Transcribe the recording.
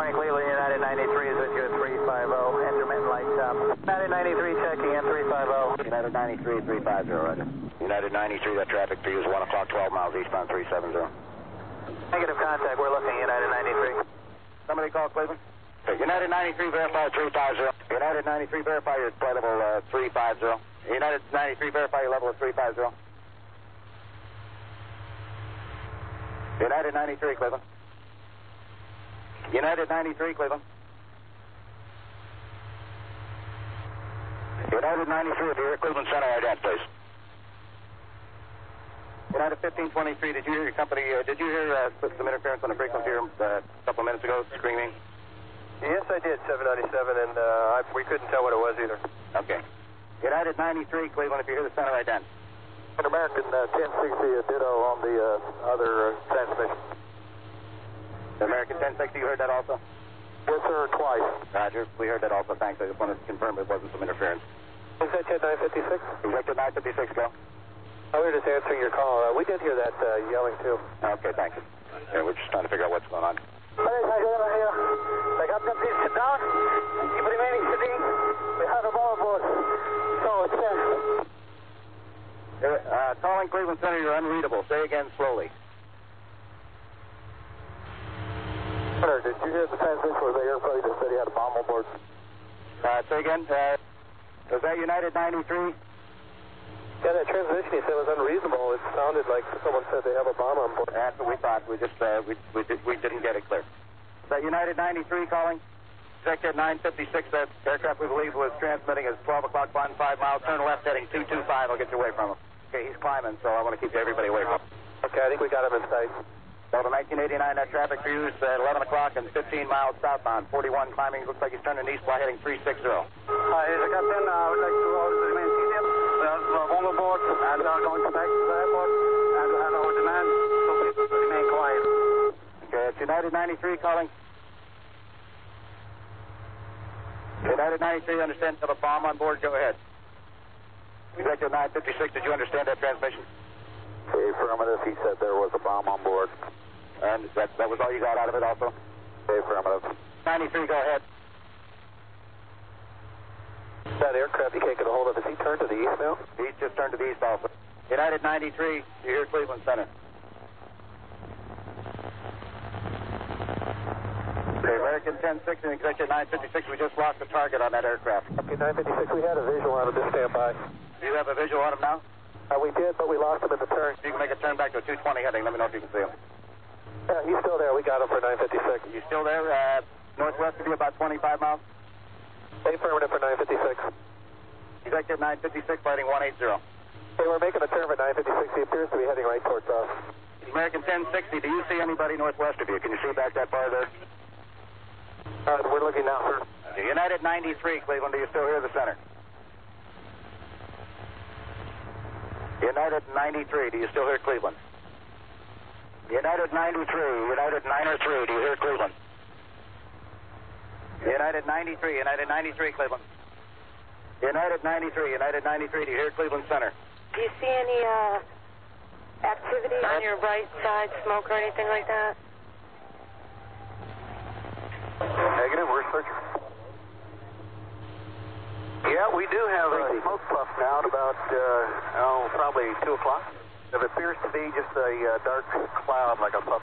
morning, Cleveland United 93 is with you at 350. Intermittent light chop. United 93 checking in 350. United 93, 350, roger. United 93, that traffic for you is 1 o'clock, 12 miles eastbound 370. Negative contact, we're looking United 93. Somebody call Cleveland? United 93, verify 350. United 93, verify your flight level uh, 350. United 93, verify your level of 350. United 93, Cleveland. United 93, Cleveland. United 93, if you're at Cleveland Center, ident, please. United 1523, did you hear your company, uh, did you hear uh, some interference on the frequency here uh, a couple of minutes ago, screaming? Yes, I did, 797, and uh, I, we couldn't tell what it was either. Okay. United 93, Cleveland, if you hear the center ident. An American uh, 1060, a ditto on the uh, other uh, transmission. American 1060, you heard that also? Yes, sir, twice. Roger, we heard that also, thanks. I just wanted to confirm it wasn't some interference. Is that Jet 956? Victor 956, go. Oh, we were just answering your call. Uh, we did hear that uh, yelling, too. Okay, thanks. Yeah, we're just trying to figure out what's going on. The captain, please sit down. Keep remaining sitting. We have a ball aboard. So, stand. Uh, calling Cleveland Center, you're unreadable. Say again slowly. Sir, did you hear the transmission where the airplane that said he had a bomb on board? Uh, say again. Uh, was that United 93? Yeah, that transmission he said was unreasonable. It sounded like someone said they have a bomb on board. That's what we thought. We just uh, we we, did, we didn't get it clear. Is that United 93 calling? Sector 956. That aircraft we believe was transmitting is 12 o'clock, flying five miles. Turn left, heading 225. I'll get you away from him. Okay, he's climbing, so I want to keep everybody away from him. Okay, I think we got him in sight. Delta 1989, that traffic for you is at uh, 11 o'clock and 15 miles southbound. 41 climbing. Looks like he's turning east, fly heading 360. Hi, here's the captain. Uh, I would like to remain seated. We are uh, on the board and are going to back to the airport and we have our demand, so please remain quiet. Okay, it's United 93 calling. United 93, understand you have a bomb on board? Go ahead. Executive 956, did you understand that transmission? Affirmative. He said there was a bomb on board. And that, that was all you got out of it also? Affirmative. 93, go ahead. That aircraft you can't get a hold of, has he turned to the east now? He's just turned to the east also. United 93, you hear Cleveland Center. Okay, American 1060 and Executive 956, we just lost the target on that aircraft. Okay, 956, we had a visual on him. Just stand by. Do you have a visual on him now? Uh, we did, but we lost him in the turn. You can make a turn back to a 220 heading. Let me know if you can see him. Yeah, he's still there. We got him for 956. You still there? Uh, northwest of you, about 25 miles. Affirmative for 956. Executive 956, fighting 180. Hey, we're making a turn for 956. He appears to be heading right towards us. American 1060, do you see anybody northwest of you? Can you see back that far there? Uh, we're looking now, sir. United 93, Cleveland, do you still hear the center? United 93, do you still hear Cleveland? United 93, United 903, do you hear Cleveland? United 93, United 93, Cleveland. United 93, United 93, do you hear Cleveland Center? Do you see any uh, activity on your right side, smoke or anything like that? Negative. We're searching. Yeah, we do have a smoke puff now at about, uh, oh, probably 2 o'clock. It appears to be just a uh, dark cloud like a puff.